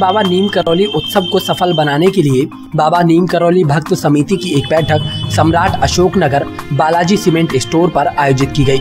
बाबा नीम करौली उत्सव को सफल बनाने के लिए बाबा नीम करौली भक्त समिति की एक बैठक सम्राट अशोक नगर बालाजी सीमेंट स्टोर पर आयोजित की गई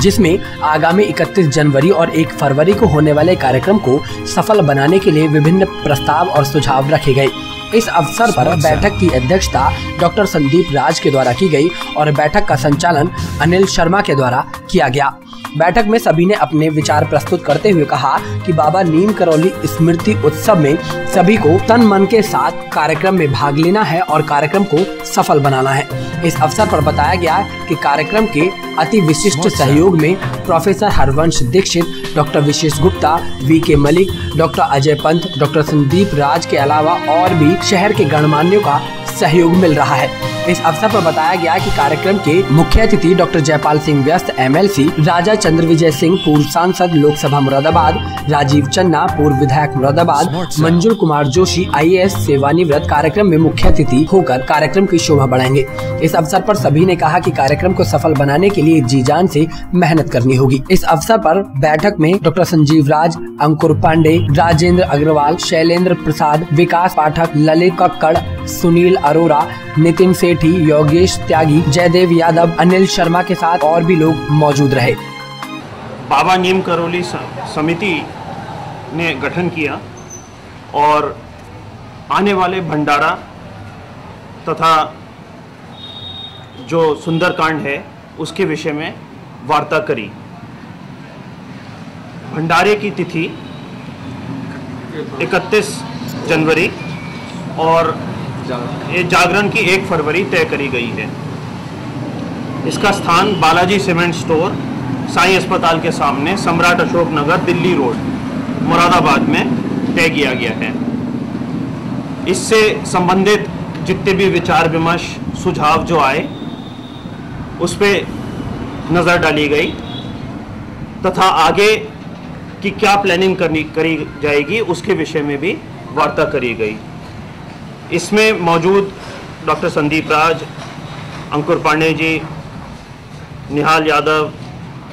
जिसमें आगामी 31 जनवरी और 1 फरवरी को होने वाले कार्यक्रम को सफल बनाने के लिए विभिन्न प्रस्ताव और सुझाव रखे गए। इस अवसर पर बैठक की अध्यक्षता डॉक्टर संदीप राज के द्वारा की गई और बैठक का संचालन अनिल शर्मा के द्वारा किया गया। बैठक में सभी ने अपने विचार प्रस्तुत करते हुए कहा कि बाबा नीम करौली स्मृति उत्सव में सभी को तन मन के साथ कार्यक्रम में भाग लेना है और कार्यक्रम को सफल बनाना है। इस अवसर पर बताया गया कि कार्यक्रम के अति विशिष्ट सहयोग में professor Harvansh Dikshit doctor Vishesh Gupta V K Malik doctor Ajay Pant doctor Sandeep Raj के अलावा और भी शहर के गणमान्यों का सहयोग मिल रहा है। इस अवसर पर बताया गया कि कार्यक्रम के मुख्य अतिथि डॉक्टर जयपाल सिंह व्यस्त एमएलसी राजा चंद्र विजय सिंह पूर्व सांसद लोकसभा मुरादाबाद राजीव चन्ना पूर्व विधायक मुरादाबाद मंजूर कुमार जोशी आईएएस सेवानिवृत्त कार्यक्रम में मुख्य अतिथि होकर कार्यक्रम की शोभा बढ़ाएँगे। इस अवसर पर सभी ने कहा कि कार्यक्रम को सफल बनाने के लिए जी जान से मेहनत करनी होगी। इस अवसर पर बैठक में डॉक्टर संजीव राज, अंकुर पांडे, राजेंद्र अग्रवाल, शैलेंद्र प्रसाद, विकास पाठक ललित कक्कड़, सुनील अरोरा, नितिन सेठी, योगेश त्यागी, जयदेव यादव, अनिल शर्मा के साथ और भी लोग मौजूद रहे। बाबा नीम करोली समिति ने गठन किया और आने वाले भंडारा तथा जो सुंदरकांड है, उसके विषय में वार्ता करी। भंडारे की तिथि 31 जनवरी और ये जागरण की एक फरवरी तय करी गई है। इसका स्थान बालाजी सीमेंट स्टोर, साई अस्पताल के सामने सम्राट अशोक नगर, दिल्ली रोड, मुरादाबाद में तय किया गया है। इससे संबंधित जितने भी विचार विमर्श, सुझाव जो आए, उस पर नज़र डाली गई तथा आगे की क्या प्लानिंग करनी, करी जाएगी, उसके विषय में भी वार्ता करी गई। इसमें मौजूद डॉक्टर संदीप राज, अंकुर पांडे जी, निहाल यादव,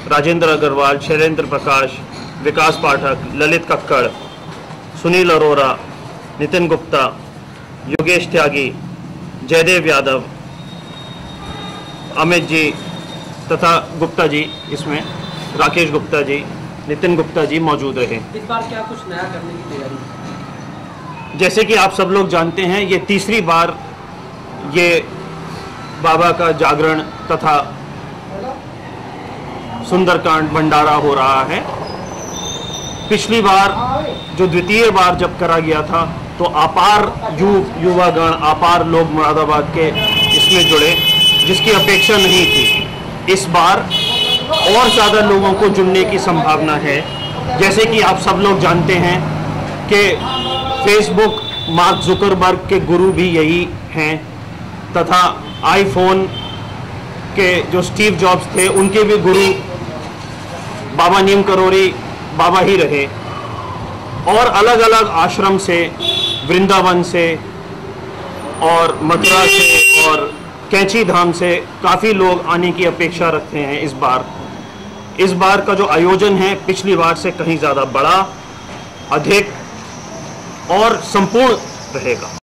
राजेंद्र अग्रवाल, शैलेंद्र प्रकाश, विकास पाठक, ललित कक्कड़, सुनील अरोरा, नितिन गुप्ता, योगेश त्यागी, जयदेव यादव, अमित जी तथा गुप्ता जी, इसमें राकेश गुप्ता जी नितिन गुप्ता जी मौजूद रहे। इस बार क्या कुछ नया करने की तैयारी? जैसे कि आप सब लोग जानते हैं ये तीसरी बार ये बाबा का जागरण तथा सुंदरकांड भंडारा हो रहा है। पिछली बार जो द्वितीय बार जब करा गया था तो अपार यु युवागण अपार लोग मुरादाबाद के इसमें जुड़े जिसकी अपेक्षा नहीं थी। इस बार और ज़्यादा लोगों को जुड़ने की संभावना है। जैसे कि आप सब लोग जानते हैं कि फेसबुक मार्क जुकरबर्ग के गुरु भी यही हैं, तथा आईफोन के जो स्टीव जॉब्स थे, उनके भी गुरु बाबा नीम करोरी बाबा ही रहे। और अलग अलग आश्रम से, वृंदावन से, और मथुरा से, और कैंची धाम से काफ़ी लोग आने की अपेक्षा रखते हैं इस बार। इस बार का जो आयोजन है, पिछली बार से कहीं ज़्यादा बड़ा, अधिक और संपूर्ण रहेगा।